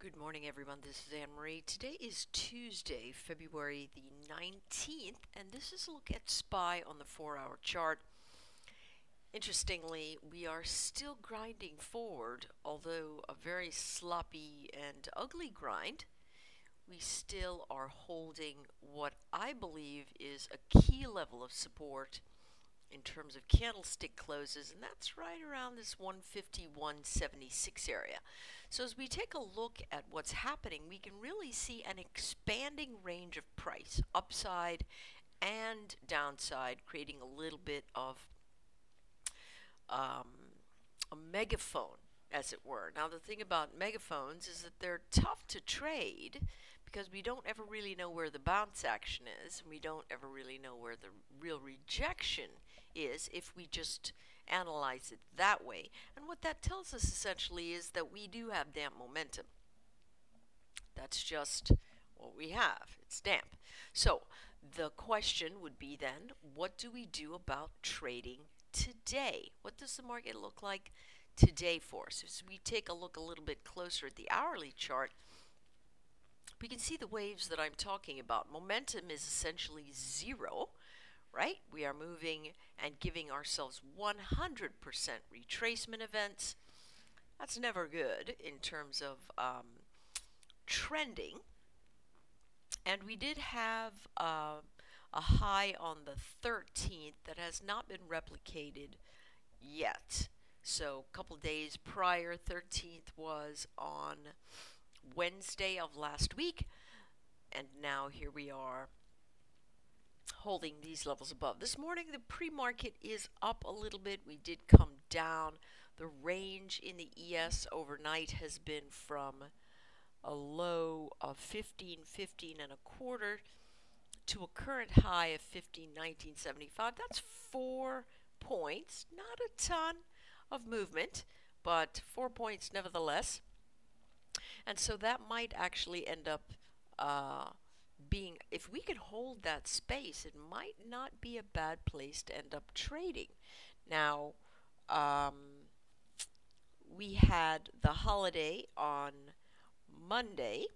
Good morning, everyone. This is Anne Marie. Today is Tuesday, February the 19th, and this is a look at SPY on the four hour chart. Interestingly, we are still grinding forward, although a very sloppy and ugly grind. We still are holding what I believe is a key level of support in terms of candlestick closes, and that's right around this 151.76 area. So as we take a look at what's happening, we can really see an expanding range of price, upside and downside, creating a little bit of um, a megaphone, as it were. Now, the thing about megaphones is that they're tough to trade because we don't ever really know where the bounce action is, and we don't ever really know where the real rejection is if we just analyze it that way. And what that tells us essentially is that we do have damp momentum. That's just what we have. It's damp. So the question would be then, what do we do about trading today? What does the market look like today for us? As we take a look a little bit closer at the hourly chart, we can see the waves that I'm talking about. Momentum is essentially zero, right? We are moving and giving ourselves 100% retracement events. That's never good in terms of um, trending. And we did have uh, a high on the 13th that has not been replicated yet. So a couple days prior, 13th was on Wednesday of last week. And now here we are holding these levels above. This morning, the pre market is up a little bit. We did come down. The range in the ES overnight has been from a low of 15, 15 and a quarter to a current high of 15, 1975. That's four points. Not a ton of movement, but four points nevertheless. And so that might actually end up uh, being, if we could hold that space, it might not be a bad place to end up trading. Now, um, we had the holiday on Monday,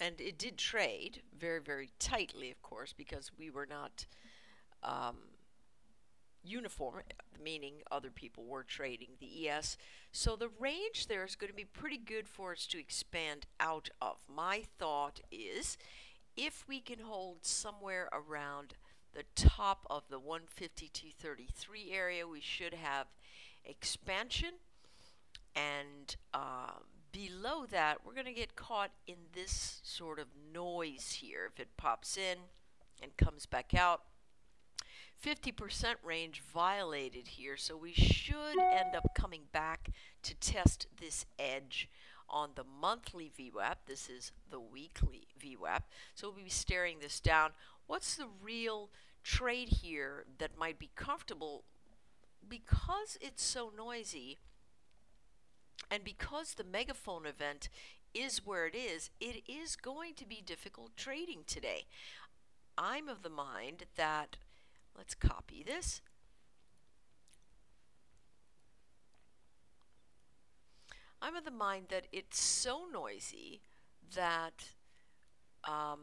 and it did trade very, very tightly, of course, because we were not um, uniform, meaning other people were trading the ES. So the range there is going to be pretty good for us to expand out of. My thought is if we can hold somewhere around the top of the 152.33 area, we should have expansion. And um, below that, we're going to get caught in this sort of noise here. If it pops in and comes back out, 50% range violated here, so we should end up coming back to test this edge on the monthly VWAP. This is the weekly VWAP. So we'll be staring this down. What's the real trade here that might be comfortable because it's so noisy and because the megaphone event is where it is, it is going to be difficult trading today. I'm of the mind that Let's copy this. I'm of the mind that it's so noisy that um,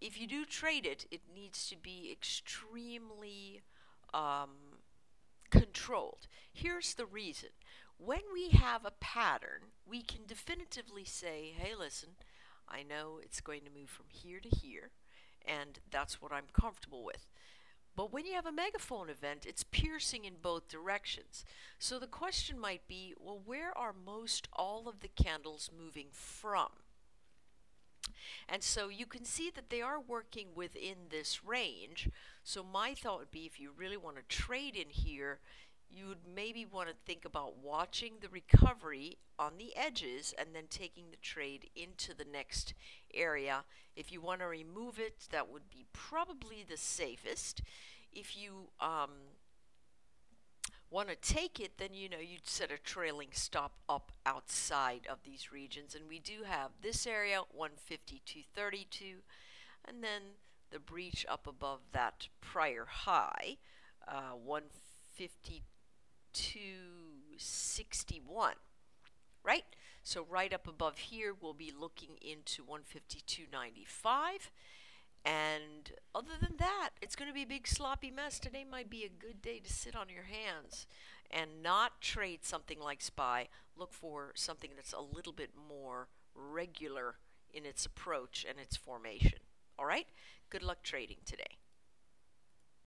if you do trade it, it needs to be extremely um, controlled. Here's the reason. When we have a pattern, we can definitively say, hey, listen, I know it's going to move from here to here, and that's what I'm comfortable with. But when you have a megaphone event, it's piercing in both directions. So the question might be, well, where are most all of the candles moving from? And so you can see that they are working within this range. So my thought would be if you really want to trade in here, you would maybe want to think about watching the recovery on the edges and then taking the trade into the next area. If you want to remove it, that would be probably the safest. If you um, want to take it, then you know you'd set a trailing stop up outside of these regions. And we do have this area, 152.32, and then the breach up above that prior high, uh, 152. 261, right? So right up above here, we'll be looking into 152.95. And other than that, it's going to be a big sloppy mess. Today might be a good day to sit on your hands and not trade something like SPY. Look for something that's a little bit more regular in its approach and its formation. All right? Good luck trading today.